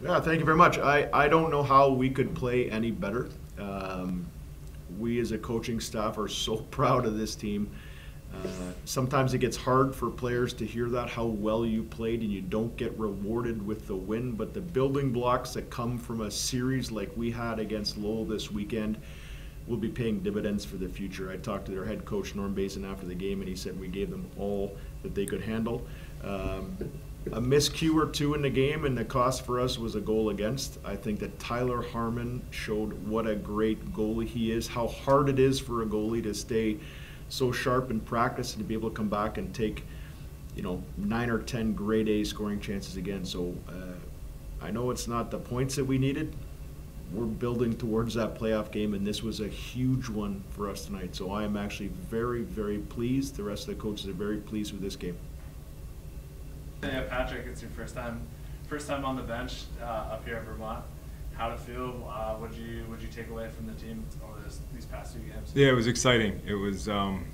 Yeah, thank you very much. I, I don't know how we could play any better. Um, we as a coaching staff are so proud of this team. Uh, sometimes it gets hard for players to hear that how well you played and you don't get rewarded with the win. But the building blocks that come from a series like we had against Lowell this weekend will be paying dividends for the future. I talked to their head coach Norm Bazin after the game, and he said we gave them all that they could handle. Um, a miscue or two in the game, and the cost for us was a goal against. I think that Tyler Harmon showed what a great goalie he is, how hard it is for a goalie to stay so sharp in practice and to be able to come back and take, you know, nine or ten grade A scoring chances again. So uh, I know it's not the points that we needed. We're building towards that playoff game, and this was a huge one for us tonight. So I am actually very, very pleased. The rest of the coaches are very pleased with this game. Patrick, it's your first time, first time on the bench uh, up here at Vermont. How it feel? Uh, what did you what you take away from the team over this, these past two games? Yeah, it was exciting. It was um,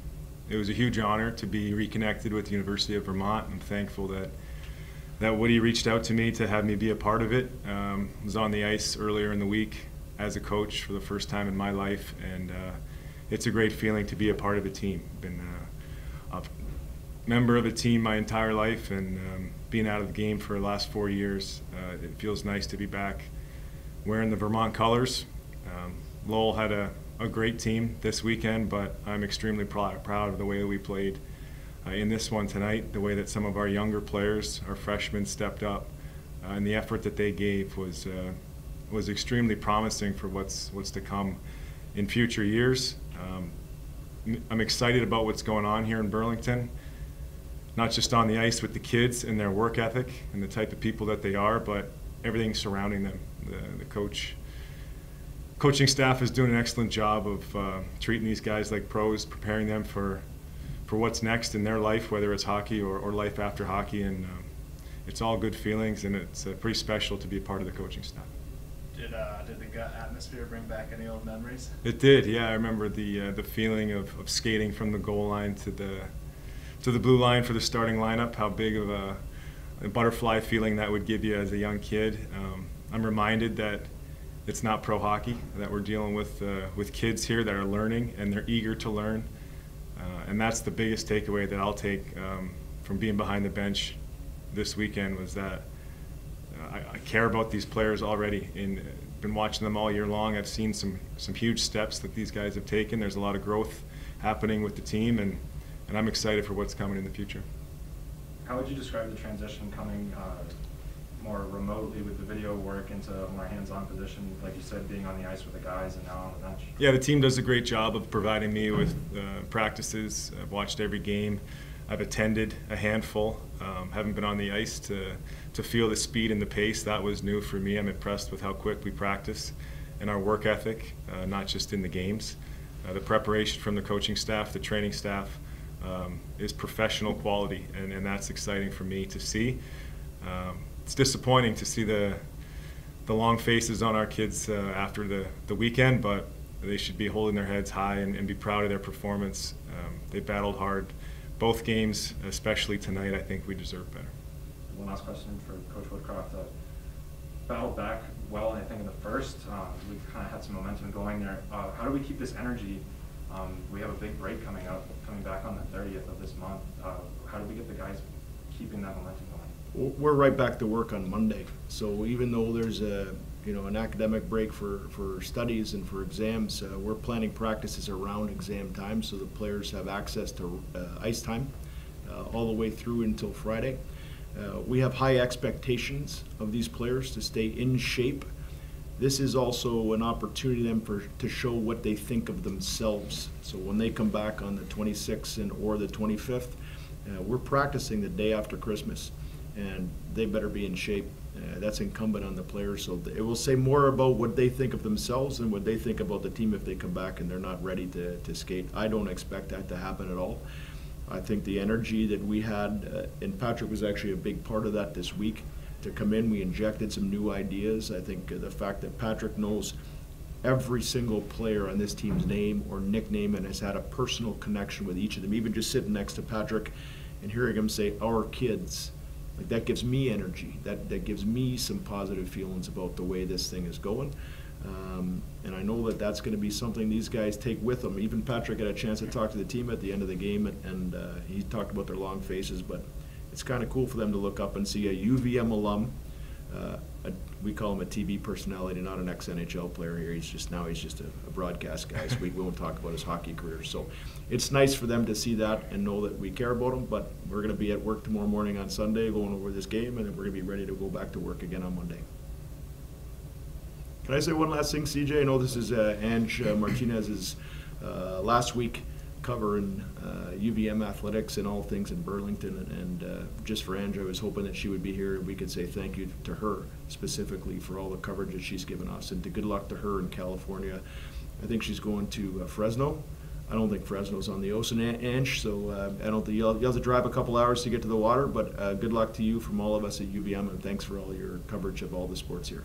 it was a huge honor to be reconnected with the University of Vermont. I'm thankful that that Woody reached out to me to have me be a part of it. Um, was on the ice earlier in the week as a coach for the first time in my life, and uh, it's a great feeling to be a part of a team. Been uh, member of a team my entire life, and um, being out of the game for the last four years, uh, it feels nice to be back wearing the Vermont colors. Um, Lowell had a, a great team this weekend, but I'm extremely pr- proud of the way that we played uh, in this one tonight. The way that some of our younger players, our freshmen, stepped up, uh, and the effort that they gave was uh, was extremely promising for what's what's to come in future years. Um, I'm excited about what's going on here in Burlington not just on the ice with the kids and their work ethic and the type of people that they are, but everything surrounding them. The, the coach, coaching staff is doing an excellent job of uh, treating these guys like pros, preparing them for for what's next in their life, whether it's hockey or, or life after hockey, and um, it's all good feelings, and it's uh, pretty special to be a part of the coaching staff. Did uh, did the gut atmosphere bring back any old memories? It did, yeah. I remember the uh, the feeling of, of skating from the goal line to the to the blue line for the starting lineup. How big of a, a butterfly feeling that would give you as a young kid. Um, I'm reminded that it's not pro hockey. That we're dealing with uh, with kids here that are learning and they're eager to learn. Uh, and that's the biggest takeaway that I'll take um, from being behind the bench this weekend was that uh, I, I, care about these players already. And been watching them all year long. I've seen some some huge steps that these guys have taken. There's a lot of growth happening with the team, and and I'm excited for what's coming in the future. How would you describe the transition coming uh, more remotely with the video work into a more hands-on position, like you said, being on the ice with the guys and now on the bench? Yeah, the team does a great job of providing me with uh, practices. I've watched every game. I've attended a handful. Um, haven't been on the ice to to feel the speed and the pace. That was new for me. I'm impressed with how quick we practice and our work ethic, uh, not just in the games. Uh, the preparation from the coaching staff, the training staff, um, is professional quality, and, and that's exciting for me to see. Um, it's disappointing to see the the long faces on our kids uh, after the, the weekend, but they should be holding their heads high and, and be proud of their performance. Um, they battled hard both games, especially tonight. I think we deserve better. One last question for Coach Woodcroft. Uh, battled back well, I think, in the first. Uh, we kind of had some momentum going there. Uh, how do we keep this energy um, we have a big break coming up, coming back on the 30th of this month. Uh, how do we get the guys keeping that momentum going? We're right back to work on Monday. So even though there's a you know an academic break for, for studies and for exams, uh, we're planning practices around exam time so the players have access to uh, ice time uh, all the way through until Friday. Uh, we have high expectations of these players to stay in shape this is also an opportunity then for to show what they think of themselves. So when they come back on the 26th and or the 25th, uh, we're practicing the day after Christmas, and they better be in shape. Uh, that's incumbent on the players. So it will say more about what they think of themselves and what they think about the team if they come back and they're not ready to, to skate. I don't expect that to happen at all. I think the energy that we had, uh, and Patrick was actually a big part of that this week to come in. We injected some new ideas. I think the fact that Patrick knows every single player on this team's name or nickname and has had a personal connection with each of them, even just sitting next to Patrick and hearing him say, our kids, like that gives me energy. That that gives me some positive feelings about the way this thing is going. Um, and I know that that's going to be something these guys take with them. Even Patrick had a chance to talk to the team at the end of the game, and, and uh, he talked about their long faces. But it's kind of cool for them to look up and see a UVM alum. Uh, a, we call him a TV personality, not an ex-NHL player here. He's just now he's just a, a broadcast guy. So we won't talk about his hockey career. So it's nice for them to see that and know that we care about him. But we're going to be at work tomorrow morning on Sunday, going over this game, and then we're going to be ready to go back to work again on Monday. Can I say one last thing, CJ? I know this is uh, Ange uh, Martinez's uh, last week covering uh, UVM athletics and all things in Burlington. And, and uh, just for Ange, I was hoping that she would be here and we could say thank you to her specifically for all the coverage that she's given us. And to good luck to her in California. I think she's going to uh, Fresno. I don't think Fresno's on the ocean, Ange, so uh, I don't think you'll, you'll have to drive a couple hours to get to the water. But uh, good luck to you from all of us at UVM, and thanks for all your coverage of all the sports here.